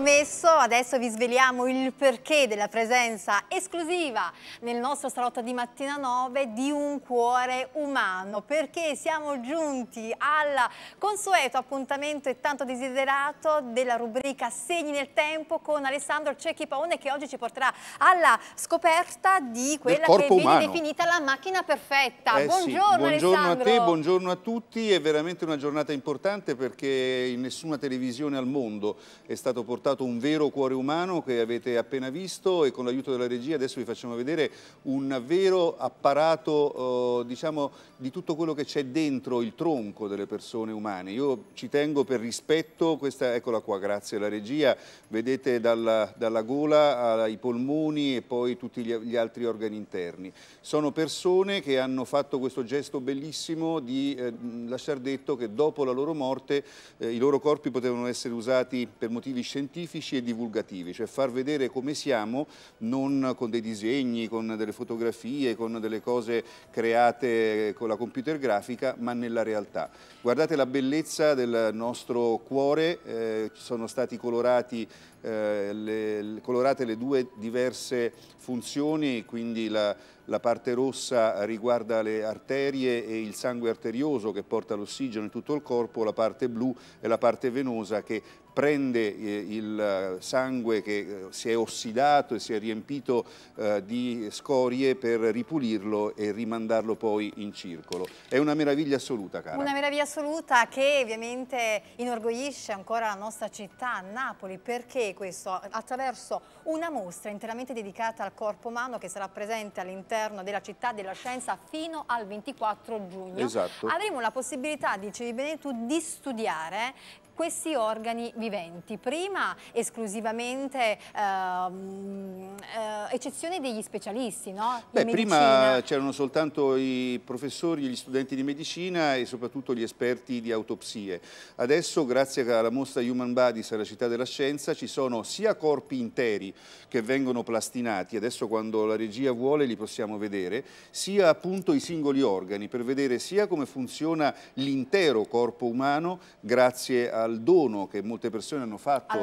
promesso, adesso vi sveliamo il perché della presenza esclusiva nel nostro salotto di mattina 9 di un cuore umano, perché siamo giunti al consueto appuntamento e tanto desiderato della rubrica Segni nel tempo con Alessandro Cecchi Paone che oggi ci porterà alla scoperta di quella che viene umano. definita la macchina perfetta. Eh buongiorno, sì, buongiorno Alessandro. a te, buongiorno a tutti, è veramente una giornata importante perché in nessuna televisione al mondo è stato portato un vero cuore umano che avete appena visto e con l'aiuto della regia adesso vi facciamo vedere un vero apparato eh, diciamo, di tutto quello che c'è dentro il tronco delle persone umane. Io ci tengo per rispetto, questa eccola qua, grazie alla regia, vedete dalla, dalla gola ai polmoni e poi tutti gli, gli, altri organi interni. Sono persone che hanno fatto questo gesto bellissimo di eh, lasciar detto che dopo la loro morte eh, i loro corpi potevano essere usati per motivi scientifici scientifici e divulgativi, cioè far vedere come siamo non con dei disegni, con delle fotografie, con delle cose create con la computer grafica, ma nella realtà. Guardate la bellezza del nostro cuore, eh, sono stati colorati eh, le, colorate le due diverse funzioni, quindi la, la, parte rossa riguarda le arterie e il sangue arterioso che porta l'ossigeno in tutto il corpo, la parte blu è la parte venosa che prende eh, il sangue che eh, si è ossidato e si è riempito eh, di scorie per ripulirlo e rimandarlo poi in circolo. È una meraviglia assoluta, cara. Una meraviglia assoluta che ovviamente inorgoglisce ancora la nostra città, Napoli, perché questo? Attraverso una mostra interamente dedicata al corpo umano che sarà presente all'interno della città della scienza fino al 24 giugno. Esatto. Avremo la possibilità, dicevi bene tu, di studiare questi organi viventi. Prima esclusivamente ehm, eh, eccezione degli specialisti, no? Beh, prima c'erano soltanto i professori, gli studenti di medicina e soprattutto gli esperti di autopsie. Adesso, grazie alla mostra Human Bodies alla Città della Scienza, ci sono sia corpi interi che vengono plastinati, adesso quando la regia vuole li possiamo vedere, sia appunto i singoli organi per vedere sia come funziona l'intero corpo umano grazie al al dono che molte persone hanno fatto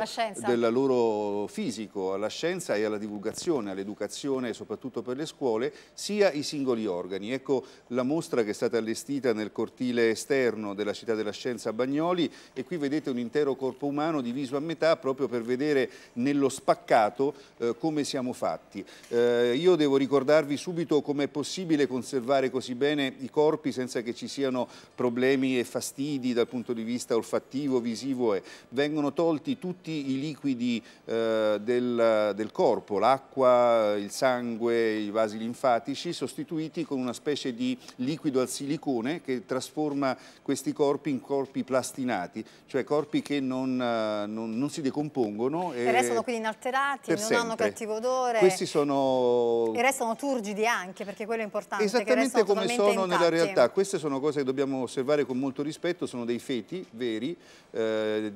del loro fisico, alla scienza e alla divulgazione, all'educazione soprattutto per le scuole, sia i singoli organi. Ecco la mostra che è stata allestita nel cortile esterno della città della scienza a Bagnoli e qui vedete un intero corpo umano diviso a metà proprio per vedere nello spaccato eh, come siamo fatti. Eh, io devo ricordarvi subito come è possibile conservare così bene i corpi senza che ci siano problemi e fastidi dal punto di vista olfattivo, visivo, visivo è vengono tolti tutti i liquidi eh, del, del, corpo, l'acqua, il sangue, i vasi linfatici, sostituiti con una specie di liquido al silicone che trasforma questi corpi in corpi plastinati, cioè corpi che non, eh, non, non si decompongono. E, e, restano quindi inalterati, non sempre. hanno cattivo odore. Questi sono... E restano turgidi anche, perché quello è importante. Esattamente come sono intatti. nella realtà. Queste sono cose che dobbiamo osservare con molto rispetto, sono dei feti veri, eh,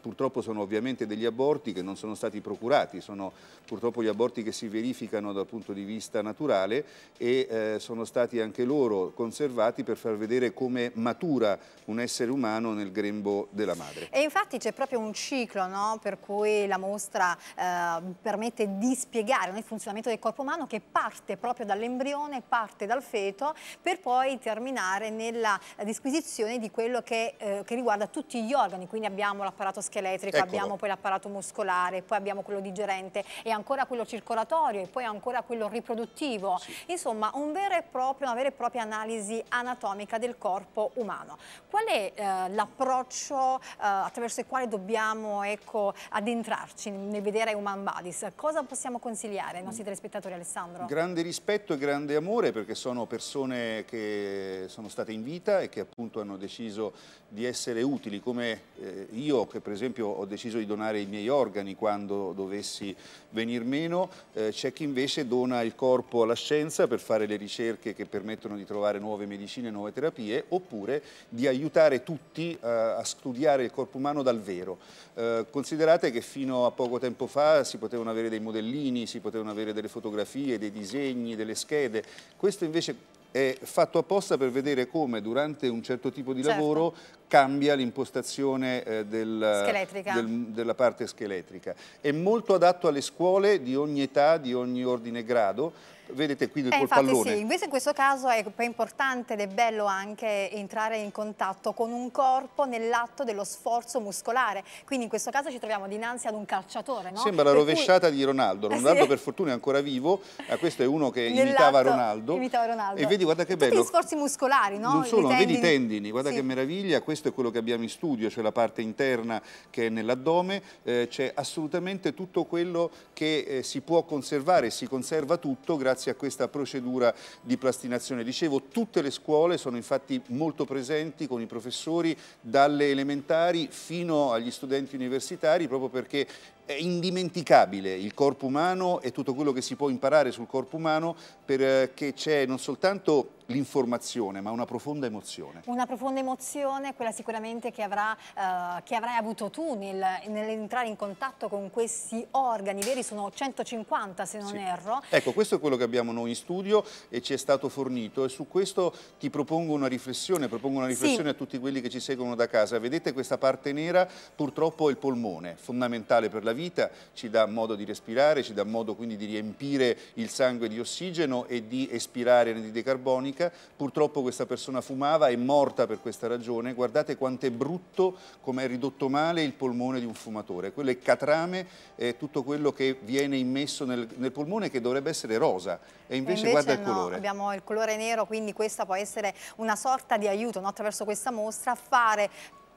purtroppo sono ovviamente degli aborti che non sono stati procurati, sono purtroppo gli aborti che si verificano dal punto di vista naturale e eh, sono stati anche loro conservati per far vedere come matura un essere umano nel grembo della madre. E infatti c'è proprio un ciclo no? per cui la mostra eh, permette di spiegare il funzionamento del corpo umano che parte proprio dall'embrione, parte dal feto per poi terminare nella disquisizione di quello che, eh, che riguarda tutti gli organi, quindi abbiamo l'apparato scheletrico, Eccolo. abbiamo poi l'apparato muscolare, poi abbiamo quello digerente e ancora quello circolatorio e poi ancora quello riproduttivo. Sì. Insomma, un proprio, una vera e propria analisi anatomica del corpo umano. Qual è eh, l'approccio eh, attraverso il quale dobbiamo ecco, addentrarci nel vedere Human Bodies? Cosa possiamo consigliare ai nostri telespettatori, Alessandro? Grande rispetto e grande amore perché sono persone che sono state in vita e che appunto hanno deciso di essere utili come eh, io che per esempio ho deciso di donare i miei organi quando dovessi venir meno, eh, c'è chi invece dona il corpo alla scienza per fare le ricerche che permettono di trovare nuove medicine, nuove terapie, oppure di aiutare tutti eh, a studiare il corpo umano dal vero. Eh, considerate che fino a poco tempo fa si potevano avere dei modellini, si potevano avere delle fotografie, dei disegni, delle schede, questo invece è fatto apposta per vedere come durante un certo tipo di certo. lavoro cambia l'impostazione eh, del, del, della parte scheletrica. È molto adatto alle scuole di ogni età, di ogni ordine e grado, vedete qui eh, col pallone. Sì, invece in questo caso è importante ed è bello anche entrare in contatto con un corpo nell'atto dello sforzo muscolare, quindi in questo caso ci troviamo dinanzi ad un calciatore. No? Sembra la rovesciata cui... di Ronaldo, Ronaldo sì. per fortuna è ancora vivo, eh, questo è uno che imitava Ronaldo. imitava Ronaldo. E vedi guarda che bello. Tutti gli sforzi muscolari, no? Non solo, vedi i tendini, guarda sì. che meraviglia, questo è quello che abbiamo in studio, cioè la parte interna che è nell'addome, eh, c'è assolutamente tutto quello che eh, si può conservare, si conserva tutto grazie grazie a questa procedura di plastinazione. Dicevo, tutte le scuole sono infatti molto presenti con i professori dalle elementari fino agli studenti universitari proprio perché è indimenticabile il corpo umano e tutto quello che si può imparare sul corpo umano perché c'è non soltanto l'informazione ma una profonda emozione. Una profonda emozione, quella sicuramente che, avrà, uh, che avrai avuto tu nel, nell'entrare in contatto con questi organi veri, sono 150 se non sì. erro. Ecco, questo è quello che abbiamo noi in studio e ci è stato fornito e su questo ti propongo una riflessione, propongo una riflessione sì. a tutti quelli che ci seguono da casa. Vedete questa parte nera? Purtroppo è il polmone, fondamentale per la vita, ci dà modo di respirare, ci dà modo quindi di riempire il sangue di ossigeno e di espirare anidride carbonica. Purtroppo questa persona fumava, è morta per questa ragione. Guardate quanto è brutto, come è ridotto male il polmone di un fumatore. Quello è catrame, è tutto quello che viene immesso nel, nel polmone che dovrebbe essere rosa e invece, e invece guarda no, il colore. Abbiamo il colore nero, quindi questa può essere una sorta di aiuto no? attraverso questa mostra a fare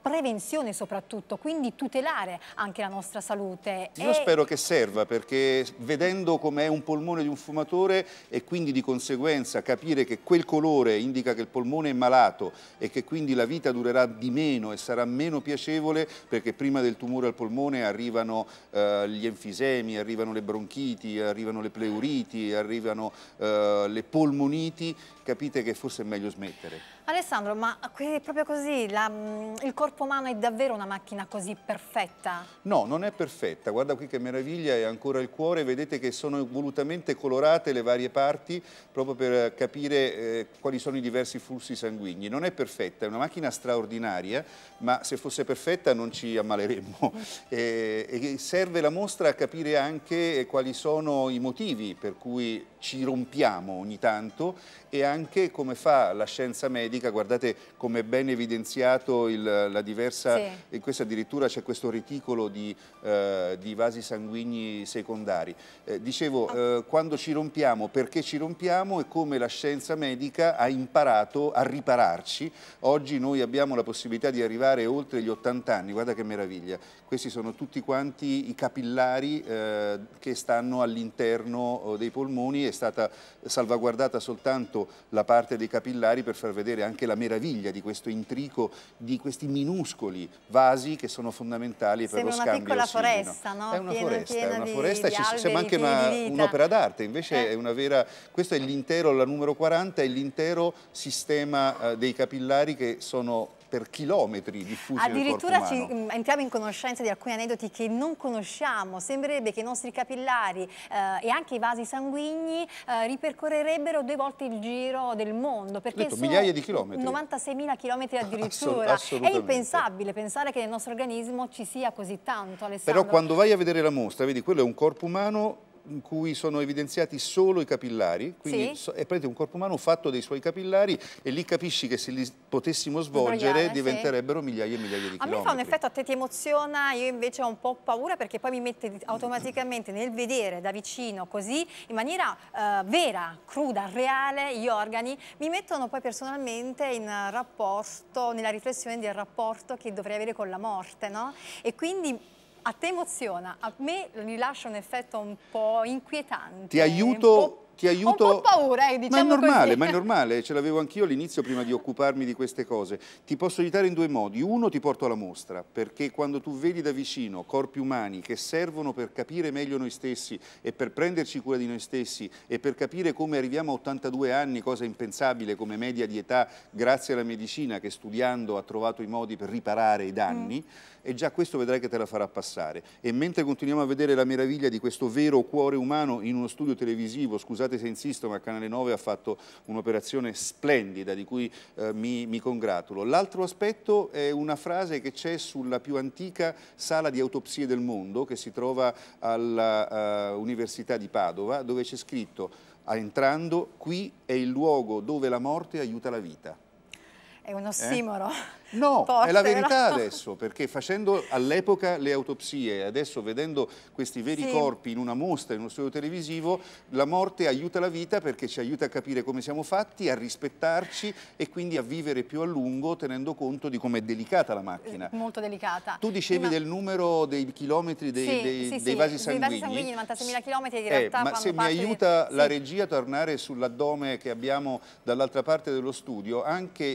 prevenzione soprattutto, quindi tutelare anche la nostra salute. Io e... spero che serva perché vedendo com'è un polmone di un fumatore e quindi di conseguenza capire che quel colore indica che il polmone è malato e che quindi la vita durerà di meno e sarà meno piacevole perché prima del tumore al polmone arrivano eh, gli enfisemi, arrivano le bronchiti, arrivano le pleuriti, arrivano eh, le polmoniti, capite che forse è meglio smettere. Alessandro, ma è proprio così, la, il corpo umano è davvero una macchina così perfetta? No, non è perfetta, guarda qui che meraviglia, è ancora il cuore, vedete che sono volutamente colorate le varie parti proprio per capire eh, quali sono i diversi flussi sanguigni. Non è perfetta, è una macchina straordinaria, ma se fosse perfetta non ci ammaleremmo. e, e serve la mostra a capire anche quali sono i motivi per cui ci rompiamo ogni tanto e anche come fa la scienza medica, guardate come è ben evidenziato il, la diversa, sì. in questo addirittura c'è questo reticolo di, eh, di, vasi sanguigni secondari. Eh, dicevo, ah. eh, quando ci rompiamo, perché ci rompiamo e come la scienza medica ha imparato a ripararci. Oggi noi abbiamo la possibilità di arrivare oltre gli 80 anni, guarda che meraviglia. Questi sono tutti quanti i capillari eh, che stanno all'interno eh, dei polmoni è stata salvaguardata soltanto la parte dei capillari per far vedere anche la meraviglia di questo intrico di questi minuscoli vasi che sono fondamentali per Sembra lo scambio una piccola foresta, no? È una piena, foresta, piena è una foresta di, di sembra anche un'opera un d'arte, invece eh. è una vera, questo è l'intero, la numero 40, è l'intero sistema eh, dei capillari che sono per chilometri diffusi Addirittura ci, mm, entriamo in conoscenza di alcuni aneddoti che non conosciamo. Sembrerebbe che i nostri capillari eh, e anche i vasi sanguigni eh, ripercorrerebbero due volte il giro del mondo. Perché detto, migliaia di chilometri. 96.000 chilometri addirittura. Assolut È impensabile pensare che nel nostro organismo ci sia così tanto, Alessandro. Però quando vai a vedere la mostra, vedi, quello è un corpo umano in cui sono evidenziati solo i capillari, quindi sì. è praticamente un corpo umano fatto dei suoi capillari e lì capisci che se li potessimo svolgere Sbagliare, diventerebbero sì. migliaia e migliaia di chilometri. A me fa un effetto, a te ti emoziona, io invece ho un po' paura perché poi mi mette automaticamente nel vedere da vicino così, in maniera uh, vera, cruda, reale, gli organi, mi mettono poi personalmente in rapporto, nella riflessione del rapporto che dovrei avere con la morte, no? E quindi a te emoziona, a me rilascia un effetto un po' inquietante. Ti aiuto ti aiuto... Ho un po' paura, eh, diciamo Ma è diciamo normale, così. ma è normale, ce l'avevo anch'io all'inizio prima di occuparmi di queste cose. Ti posso aiutare in due modi. Uno, ti porto alla mostra, perché quando tu vedi da vicino corpi umani che servono per capire meglio noi stessi e per prenderci cura di noi stessi e per capire come arriviamo a 82 anni, cosa impensabile come media di età, grazie alla medicina che studiando ha trovato i modi per riparare i danni, mm. E già questo vedrai che te la farà passare. E mentre continuiamo a vedere la meraviglia di questo vero cuore umano in uno studio televisivo, scusate se insisto, ma Canale 9 ha fatto un'operazione splendida di cui eh, mi, mi congratulo. L'altro aspetto è una frase che c'è sulla più antica sala di autopsie del mondo che si trova all'Università uh, di Padova dove c'è scritto entrando qui è il luogo dove la morte aiuta la vita. È un ossimoro. Eh? No, Forte, è la verità adesso, perché facendo all'epoca le autopsie e adesso vedendo questi veri sì. corpi in una mostra, in uno studio televisivo, la morte aiuta la vita perché ci aiuta a capire come siamo fatti, a rispettarci e quindi a vivere più a lungo tenendo conto di come è delicata la macchina. Eh, molto delicata. Tu dicevi ma... del numero dei chilometri dei, sì, dei, sì, dei vasi sanguigni. Dei vasi sanguigni, 96.000 chilometri in eh, realtà Ma se mi aiuta di... la regia a tornare sull'addome che abbiamo dall'altra parte dello studio, anche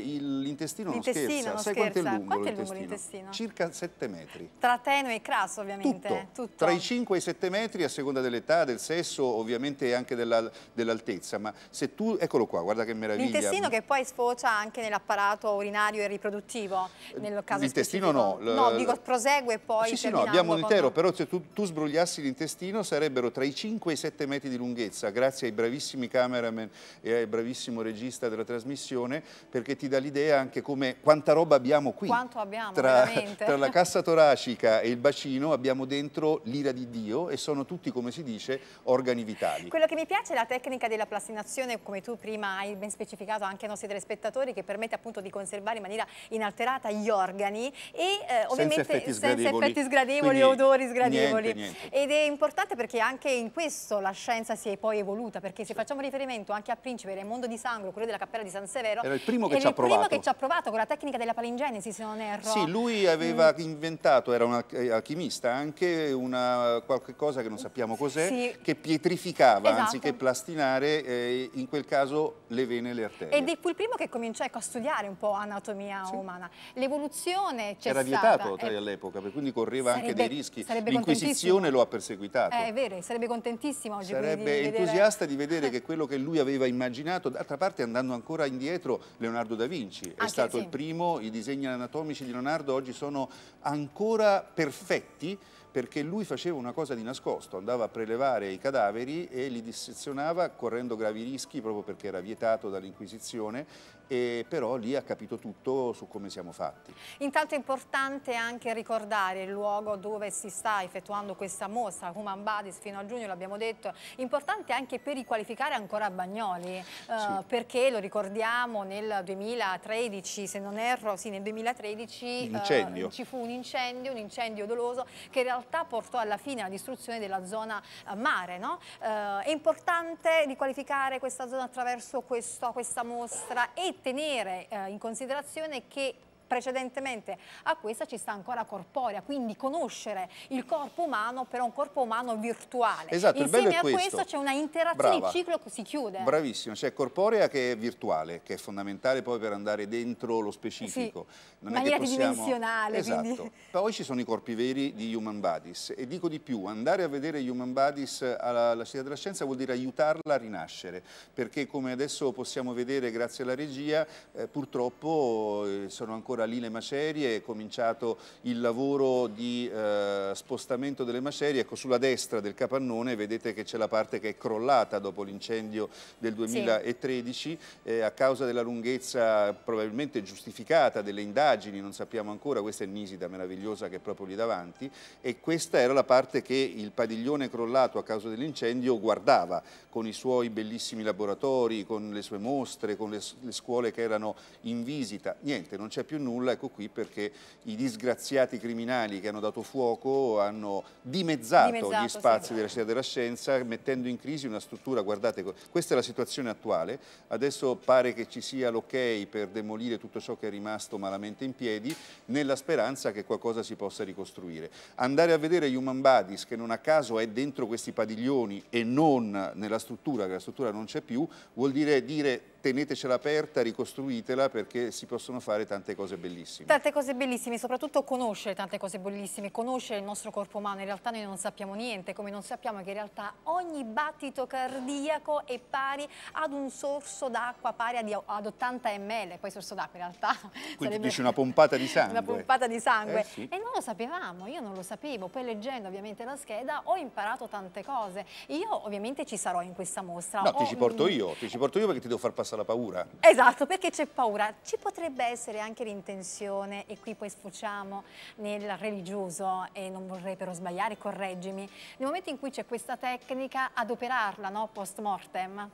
l'intestino non scherza. Non Sai scherza. quanto è lungo? L'intestino? Circa 7 metri. Tra tenue e crasso ovviamente? Tutto. Tutto. Tra i 5 e i 7 metri a seconda dell'età, del sesso, ovviamente anche dell'altezza. Ma se tu, eccolo qua, guarda che meraviglia. L'intestino che poi sfocia anche nell'apparato urinario e riproduttivo, nel caso L'intestino no. No, dico prosegue e poi Sì, sì, no, abbiamo un intero, però se tu, tu sbrogliassi l'intestino sarebbero tra i 5 e i 7 metri di lunghezza, grazie ai bravissimi cameraman e al bravissimo regista della trasmissione, perché ti dà l'idea anche come quanta roba abbiamo qui. Quanto abbiamo, tra, tra, la cassa toracica e il bacino abbiamo dentro l'ira di Dio e sono tutti, come si dice, organi vitali. Quello che mi piace è la tecnica della plastinazione, come tu prima hai ben specificato anche ai nostri telespettatori, che permette appunto di conservare in maniera inalterata gli organi e eh, ovviamente senza effetti sgradevoli, effetti sgradevoli odori sgradevoli. Niente, niente. Ed è importante perché anche in questo la scienza si è poi evoluta, perché se sì. facciamo riferimento anche a Principe, Raimondo di Sangro, quello della Cappella di San Severo, era il primo che ci ha provato. Che ci ha provato con la tecnica della palingenesi, se non erro. Sì, lui aveva mm. inventato, era un eh, alchimista, anche una, qualche cosa che non sappiamo cos'è, sì. che pietrificava esatto. anziché plastinare, eh, in quel caso le vene e le arterie. Ed fu il primo che cominciò ecco, a studiare un po' anatomia sì. umana. L'evoluzione c'è Era vietato eh, all'epoca, quindi correva sarebbe, anche dei rischi. L'Inquisizione lo ha perseguitato. Eh, è vero, sarebbe contentissimo oggi. Sarebbe di entusiasta di vedere che quello che lui aveva immaginato, d'altra parte andando ancora indietro, Leonardo da Vinci è anche, stato il primo, i disegni anatomici di Leonardo oggi sono ancora perfetti perché lui faceva una cosa di nascosto, andava a prelevare i cadaveri e li dissezionava correndo gravi rischi proprio perché era vietato dall'Inquisizione e però lì ha capito tutto su come siamo fatti. Intanto è importante anche ricordare il luogo dove si sta effettuando questa mostra, Human Bodies fino a giugno, l'abbiamo detto, importante anche per riqualificare ancora Bagnoli, eh, sì. perché lo ricordiamo nel 2013, se non erro, sì nel 2013 eh, ci fu un incendio, un incendio doloso che in realtà realtà portò alla fine alla distruzione della zona eh, mare. No? Eh, è importante riqualificare questa zona attraverso questo, questa mostra e tenere eh, in considerazione che precedentemente a questa ci sta ancora corporea, quindi conoscere il corpo umano però un corpo umano virtuale. Esatto, Insieme a questo, questo c'è una interazione, il ciclo si chiude. Bravissimo, c'è corporea che è virtuale, che è fondamentale poi per andare dentro lo specifico. Sì, in maniera possiamo... tridimensionale. Esatto. Quindi... Poi ci sono i corpi veri di Human Bodies e dico di più, andare a vedere Human Bodies alla, alla Città della Scienza vuol dire aiutarla a rinascere, perché come adesso possiamo vedere grazie alla regia, eh, purtroppo eh, sono ancora lì le macerie, è cominciato il lavoro di eh, spostamento delle macerie, ecco sulla destra del capannone vedete che c'è la parte che è crollata dopo l'incendio del 2013 sì. eh, a causa della lunghezza probabilmente giustificata delle indagini, non sappiamo ancora, questa è Nisida meravigliosa che è proprio lì davanti e questa era la parte che il padiglione crollato a causa dell'incendio guardava con i suoi bellissimi laboratori, con le sue mostre, con le, le scuole che erano in visita, niente, non c'è più nulla, ecco qui perché i disgraziati criminali che hanno dato fuoco hanno dimezzato, dimezzato gli spazi sì. della città della scienza mettendo in crisi una struttura, guardate, questa è la situazione attuale, adesso pare che ci sia l'ok per demolire tutto ciò che è rimasto malamente in piedi nella speranza che qualcosa si possa ricostruire. Andare a vedere Human Bodies che non a caso è dentro questi padiglioni e non nella struttura, che la struttura non c'è più, vuol dire dire tenetecela aperta, ricostruitela perché si possono fare tante cose bellissime. Tante cose bellissime, soprattutto conoscere tante cose bellissime, conoscere il nostro corpo umano, in realtà noi non sappiamo niente, come non sappiamo che in realtà ogni battito cardiaco è pari ad un sorso d'acqua pari ad 80 ml, poi sorso d'acqua in realtà Quindi sarebbe dici una pompata di sangue. Una pompata di sangue. Eh, sì. E non lo sapevamo, io non lo sapevo, poi leggendo ovviamente la scheda ho imparato tante cose. Io ovviamente ci sarò in questa mostra. No, ho... ti ci porto io, ti ci porto io perché ti devo far passare la paura. Esatto, perché c'è paura. Ci potrebbe essere anche l'intenzione, e qui poi sfociamo nel religioso, e non vorrei però sbagliare, correggimi, nel momento in cui c'è questa tecnica, adoperarla no, post mortem.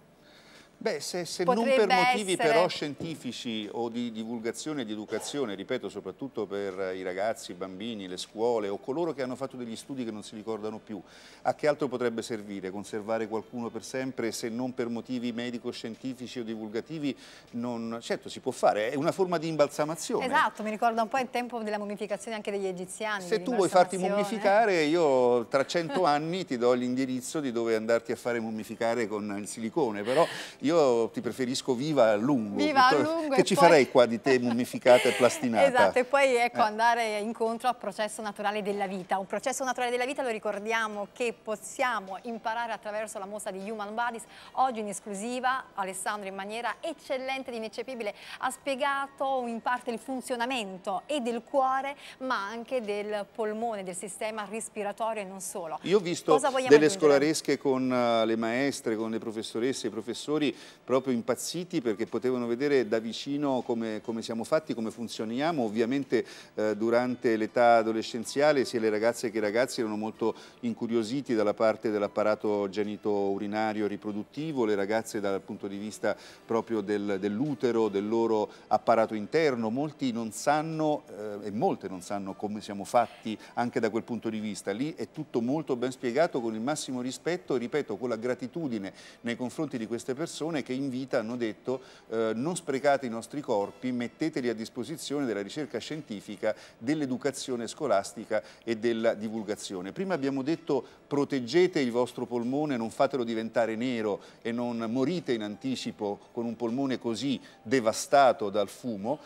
Beh, se, se non per motivi essere... però scientifici o di divulgazione e di educazione, ripeto, soprattutto per i ragazzi, i bambini, le scuole o coloro che hanno fatto degli studi che non si ricordano più, a che altro potrebbe servire? Conservare qualcuno per sempre se non per motivi medico-scientifici o divulgativi? Non... Certo, si può fare, è una forma di imbalsamazione. Esatto, mi ricorda un po' il tempo della mummificazione anche degli egiziani. Se tu vuoi farti mummificare, io tra cento anni ti do l'indirizzo di dove andarti a fare mummificare con il silicone, però io io ti preferisco viva a lungo. Viva a lungo. Che ci poi... farei qua di te mummificata e plastinata? Esatto, e poi ecco eh. andare incontro al processo naturale della vita. Un processo naturale della vita lo ricordiamo che possiamo imparare attraverso la mostra di Human Bodies. Oggi in esclusiva Alessandro in maniera eccellente ed ineccepibile ha spiegato in parte il funzionamento e del cuore ma anche del polmone, del sistema respiratorio e non solo. Io ho visto delle aggiungere? scolaresche con uh, le maestre, con le professoresse e i professori proprio impazziti perché potevano vedere da vicino come, come siamo fatti, come funzioniamo. Ovviamente eh, durante l'età adolescenziale sia le ragazze che i ragazzi erano molto incuriositi dalla parte dell'apparato genito-urinario riproduttivo, le ragazze dal punto di vista proprio del, dell'utero, del loro apparato interno. Molti non sanno eh, e molte non sanno come siamo fatti anche da quel punto di vista. Lì è tutto molto ben spiegato con il massimo rispetto e ripeto con la gratitudine nei confronti di queste persone persone che in vita hanno detto eh, non sprecate i nostri corpi, metteteli a disposizione della ricerca scientifica, dell'educazione scolastica e della divulgazione. Prima abbiamo detto proteggete il vostro polmone, non fatelo diventare nero e non morite in anticipo con un polmone così devastato dal fumo.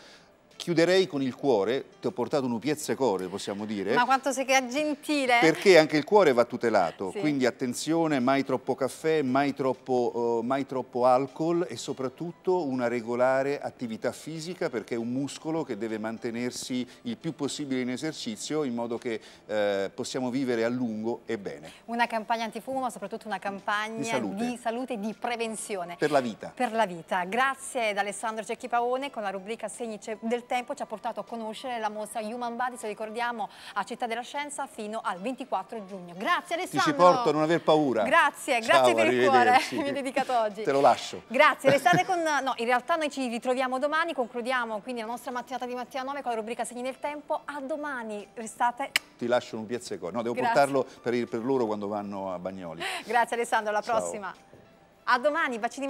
Chiuderei con il cuore, ti ho portato un core, possiamo dire. Ma quanto sei che è gentile! Perché anche il cuore va tutelato, sì. quindi attenzione, mai troppo caffè, mai troppo, uh, mai troppo, alcol e soprattutto una regolare attività fisica perché è un muscolo che deve mantenersi il più possibile in esercizio in modo che uh, possiamo vivere a lungo e bene. Una campagna antifumo ma soprattutto una campagna di salute. di salute e di prevenzione. Per la vita. Per la vita. Grazie ad Alessandro Cecchi Paone con la rubrica Segni del tempo ci ha portato a conoscere la mostra Human Body, se ricordiamo, a Città della Scienza fino al 24 giugno. Grazie Alessandro. Ti ci porto a non aver paura. Grazie, Ciao, grazie per il cuore che mi hai dedicato oggi. Te lo lascio. Grazie, restate con... No, in realtà noi ci ritroviamo domani, concludiamo quindi la nostra mattinata di mattina 9 con la rubrica Segni del Tempo. A domani, restate... Ti lascio un piazzeco. No, devo grazie. portarlo per, per, loro quando vanno a Bagnoli. Grazie Alessandro, alla Ciao. prossima. A domani, bacini